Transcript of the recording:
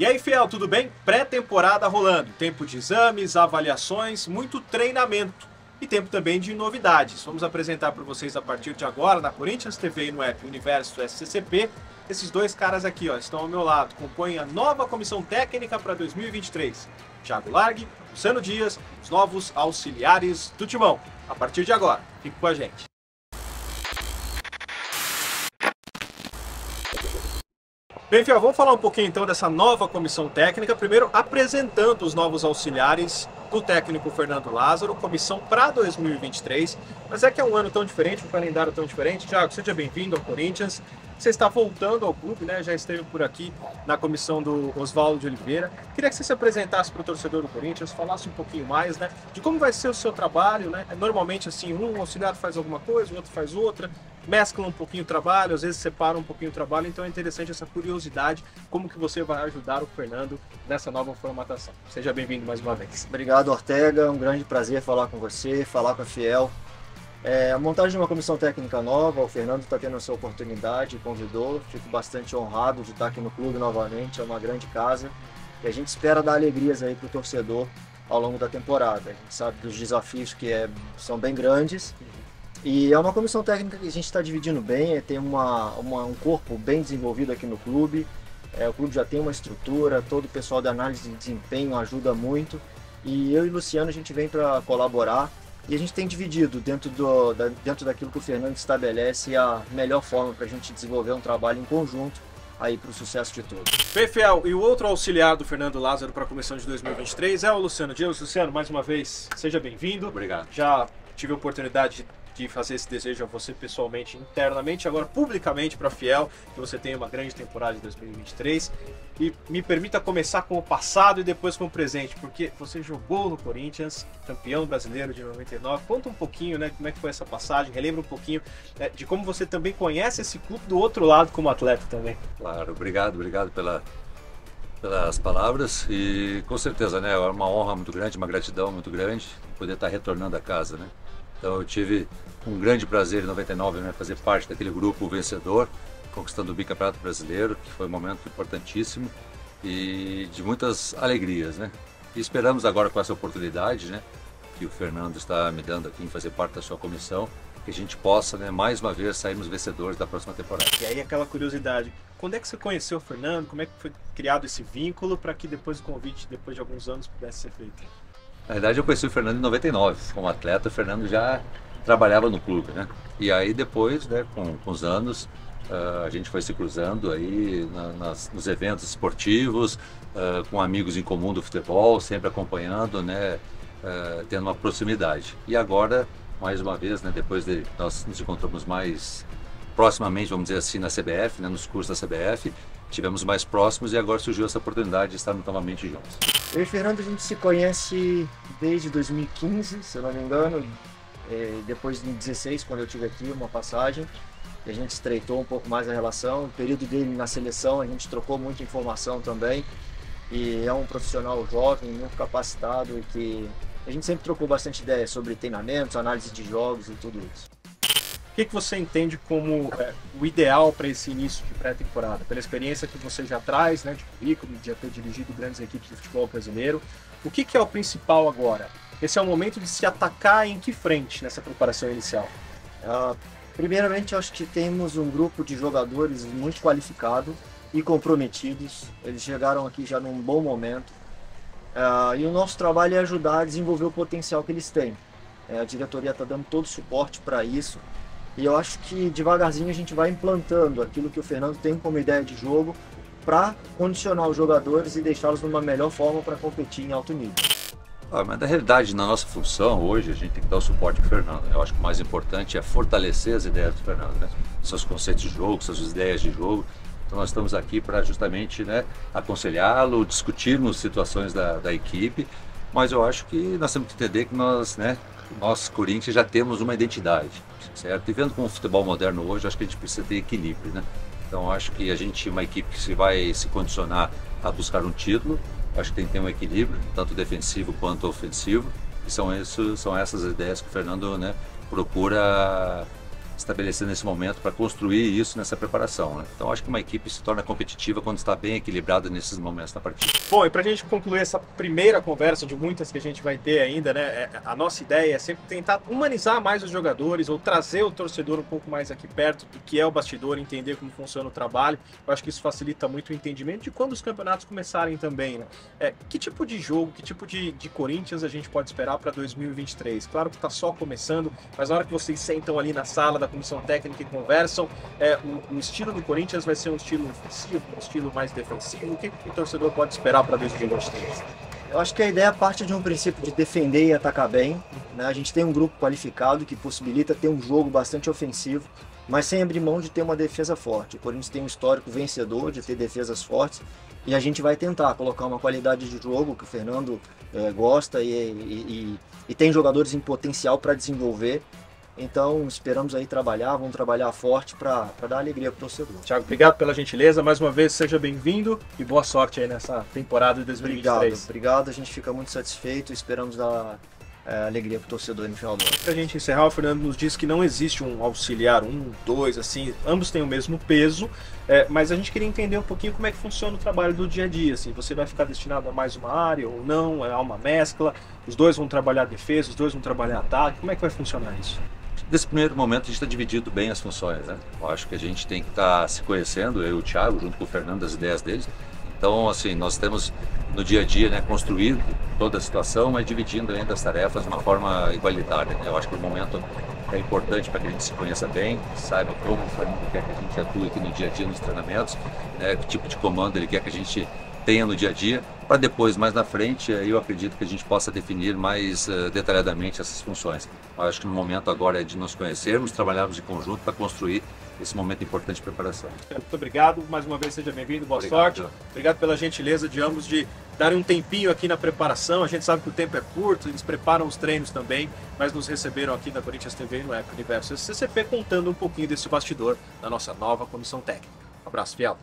E aí, Fiel, tudo bem? Pré-temporada rolando. Tempo de exames, avaliações, muito treinamento. E tempo também de novidades. Vamos apresentar para vocês a partir de agora na Corinthians TV e no app Universo SCCP. Esses dois caras aqui ó, estão ao meu lado, compõem a nova comissão técnica para 2023. Thiago Largue, Luciano Dias, os novos auxiliares do Timão. A partir de agora, fique com a gente. Bem, Fiel, vamos falar um pouquinho então dessa nova comissão técnica. Primeiro, apresentando os novos auxiliares do técnico Fernando Lázaro, comissão para 2023. Mas é que é um ano tão diferente, um calendário tão diferente. Tiago, seja bem-vindo ao Corinthians. Você está voltando ao clube, né? Já esteve por aqui na comissão do Oswaldo de Oliveira. Queria que você se apresentasse para o torcedor do Corinthians, falasse um pouquinho mais, né? De como vai ser o seu trabalho, né? Normalmente, assim, um auxiliar faz alguma coisa, o outro faz outra mesclam um pouquinho o trabalho, às vezes separam um pouquinho o trabalho, então é interessante essa curiosidade, como que você vai ajudar o Fernando nessa nova formatação. Seja bem-vindo mais uma vez. Obrigado, Ortega, um grande prazer falar com você, falar com a Fiel. É, a montagem de uma comissão técnica nova, o Fernando está tendo a sua oportunidade, convidou, fico bastante honrado de estar aqui no clube novamente, é uma grande casa e a gente espera dar alegrias aí para o torcedor ao longo da temporada. A gente sabe dos desafios que é, são bem grandes, e é uma comissão técnica que a gente está dividindo bem, é, tem uma, uma, um corpo bem desenvolvido aqui no clube. É, o clube já tem uma estrutura, todo o pessoal da análise de desempenho ajuda muito. E eu e o Luciano a gente vem para colaborar e a gente tem dividido dentro, do, da, dentro daquilo que o Fernando estabelece a melhor forma para a gente desenvolver um trabalho em conjunto aí para o sucesso de todos. Fiel, e o outro auxiliar do Fernando Lázaro para a comissão de 2023 é o Luciano Dias. Luciano, mais uma vez, seja bem-vindo. Obrigado. Já tive a oportunidade de fazer esse desejo a você pessoalmente, internamente, agora publicamente para Fiel, que você tenha uma grande temporada de 2023. E me permita começar com o passado e depois com o presente, porque você jogou no Corinthians, campeão brasileiro de 99. Conta um pouquinho, né, como é que foi essa passagem, relembra um pouquinho né, de como você também conhece esse clube do outro lado como atleta também. Claro, obrigado, obrigado pela, pelas palavras e com certeza, né, é uma honra muito grande, uma gratidão muito grande poder estar retornando a casa, né. Então eu tive um grande prazer em 99 né, fazer parte daquele grupo vencedor, conquistando o bicampeonato brasileiro, que foi um momento importantíssimo e de muitas alegrias, né? E esperamos agora com essa oportunidade, né, que o Fernando está me dando aqui em fazer parte da sua comissão, que a gente possa, né, mais uma vez sairmos vencedores da próxima temporada. E aí aquela curiosidade, quando é que você conheceu o Fernando? Como é que foi criado esse vínculo para que depois o convite, depois de alguns anos, pudesse ser feito? Na verdade, eu conheci o Fernando em 99. Como atleta, o Fernando já trabalhava no clube, né? E aí depois, né, com, com os anos, uh, a gente foi se cruzando aí na, nas, nos eventos esportivos, uh, com amigos em comum do futebol, sempre acompanhando, né, uh, tendo uma proximidade. E agora, mais uma vez, né, depois de nós nos encontramos mais proximamente, vamos dizer assim, na CBF, né, nos cursos da CBF, tivemos mais próximos e agora surgiu essa oportunidade de estarmos novamente juntos. Eu e Fernando a gente se conhece desde 2015, se eu não me engano, é, depois de 2016, quando eu tive aqui uma passagem, a gente estreitou um pouco mais a relação. No período dele na seleção, a gente trocou muita informação também. E é um profissional jovem, muito capacitado e que a gente sempre trocou bastante ideias sobre treinamentos, análise de jogos e tudo isso. O que, que você entende como é, o ideal para esse início de pré-temporada? Pela experiência que você já traz, né, de currículo, de já ter dirigido grandes equipes de futebol brasileiro, o que, que é o principal agora? Esse é o momento de se atacar em que frente nessa preparação inicial? Uh, primeiramente, acho que temos um grupo de jogadores muito qualificado e comprometidos. Eles chegaram aqui já num bom momento. Uh, e o nosso trabalho é ajudar a desenvolver o potencial que eles têm. É, a diretoria está dando todo o suporte para isso. E eu acho que devagarzinho a gente vai implantando aquilo que o Fernando tem como ideia de jogo para condicionar os jogadores e deixá-los numa melhor forma para competir em alto nível. Ah, mas na realidade, na nossa função hoje, a gente tem que dar o suporte ao Fernando. Eu acho que o mais importante é fortalecer as ideias do Fernando, né? seus conceitos de jogo, suas ideias de jogo. Então nós estamos aqui para justamente né, aconselhá-lo, discutirmos situações da, da equipe, mas eu acho que nós temos que entender que nós, né, nós Corinthians já temos uma identidade certo? E vendo como o futebol moderno hoje, acho que a gente precisa ter equilíbrio, né? Então acho que a gente, uma equipe que se vai se condicionar a buscar um título, acho que tem que ter um equilíbrio, tanto defensivo quanto ofensivo. E são, isso, são essas ideias que o Fernando né, procura estabelecer nesse momento para construir isso nessa preparação. Né? Então acho que uma equipe se torna competitiva quando está bem equilibrada nesses momentos da partida. Bom, e para a gente concluir essa primeira conversa de muitas que a gente vai ter ainda, né? é, A nossa ideia é sempre tentar humanizar mais os jogadores ou trazer o torcedor um pouco mais aqui perto do que é o bastidor, entender como funciona o trabalho. Eu acho que isso facilita muito o entendimento de quando os campeonatos começarem também, né? É, que tipo de jogo, que tipo de, de Corinthians a gente pode esperar para 2023? Claro que está só começando, mas na hora que vocês sentam ali na sala da comissão técnica e conversam, é, o, o estilo do Corinthians vai ser um estilo ofensivo, um estilo mais defensivo. O que, que o torcedor pode esperar para 2023? Eu acho que a ideia parte de um princípio de defender e atacar bem. Né? A gente tem um grupo qualificado que possibilita ter um jogo bastante ofensivo, mas sem abrir mão de ter uma defesa forte. O Corinthians tem um histórico vencedor de ter defesas fortes e a gente vai tentar colocar uma qualidade de jogo que o Fernando eh, gosta e, e, e, e tem jogadores em potencial para desenvolver. Então esperamos aí trabalhar, vamos trabalhar forte para dar alegria para o torcedor. Tiago, obrigado pela gentileza. Mais uma vez, seja bem-vindo e boa sorte aí nessa temporada de 2023. Obrigado, obrigado. A gente fica muito satisfeito. Esperamos dar é, alegria para o torcedor no final do ano. Pra gente encerrar, o Fernando nos disse que não existe um auxiliar, um, dois, assim, ambos têm o mesmo peso, é, mas a gente queria entender um pouquinho como é que funciona o trabalho do dia a dia, assim, você vai ficar destinado a mais uma área ou não, é uma mescla, os dois vão trabalhar defesa, os dois vão trabalhar ataque, como é que vai funcionar isso? Nesse primeiro momento a gente está dividido bem as funções, né? Eu acho que a gente tem que estar tá se conhecendo, eu e o Thiago, junto com o Fernando, as ideias deles. Então, assim, nós temos no dia a dia, né, construído toda a situação, mas dividindo ainda as tarefas de uma forma igualitária. Né? Eu acho que o momento é importante para que a gente se conheça bem, saiba como o Fernando quer que a gente atue aqui no dia a dia nos treinamentos, né, que tipo de comando ele quer que a gente tenha no dia a dia, para depois, mais na frente, eu acredito que a gente possa definir mais uh, detalhadamente essas funções. Eu acho que no momento agora é de nos conhecermos, trabalharmos em conjunto para construir esse momento importante de preparação. Muito obrigado, mais uma vez seja bem-vindo, boa obrigado. sorte. Obrigado pela gentileza de ambos de darem um tempinho aqui na preparação. A gente sabe que o tempo é curto, eles preparam os treinos também, mas nos receberam aqui na Corinthians TV e no Eco Universo CCP contando um pouquinho desse bastidor da nossa nova comissão técnica. Um abraço, fiel.